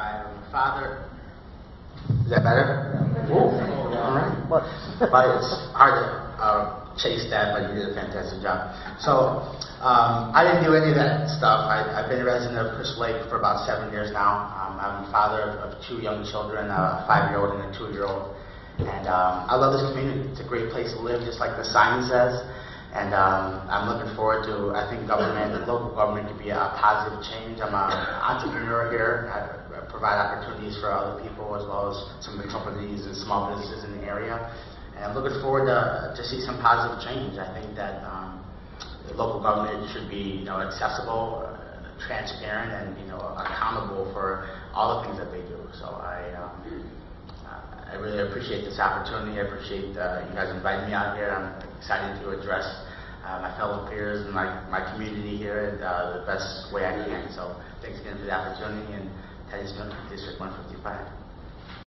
District 155. I'm a father. Is that better? Ooh, all right. But it's hard to uh, chase that, but you did a fantastic job. So um, I didn't do any of that stuff. I, I've been a resident of Crystal Lake for about seven years now. Um, I'm a father of, of two young children, a five-year-old and a two-year-old. And um, I love this community. It's a great place to live, just like the sign says. And um, I'm looking forward to, I think government, the local government could be a positive change. I'm an entrepreneur here. I, provide opportunities for other people as well as some of the companies and small businesses in the area. And I'm looking forward to, to see some positive change. I think that um, local government should be, you know, accessible, uh, transparent, and, you know, accountable for all the things that they do. So I, uh, I really appreciate this opportunity. I appreciate uh, you guys inviting me out here. I'm excited to address uh, my fellow peers and my, my community here in uh, the best way I can. So thanks again for the opportunity, and Teddy Smith, District 155.